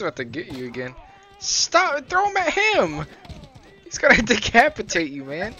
About to get you again. Stop! Throw him at him! He's gonna decapitate you, man.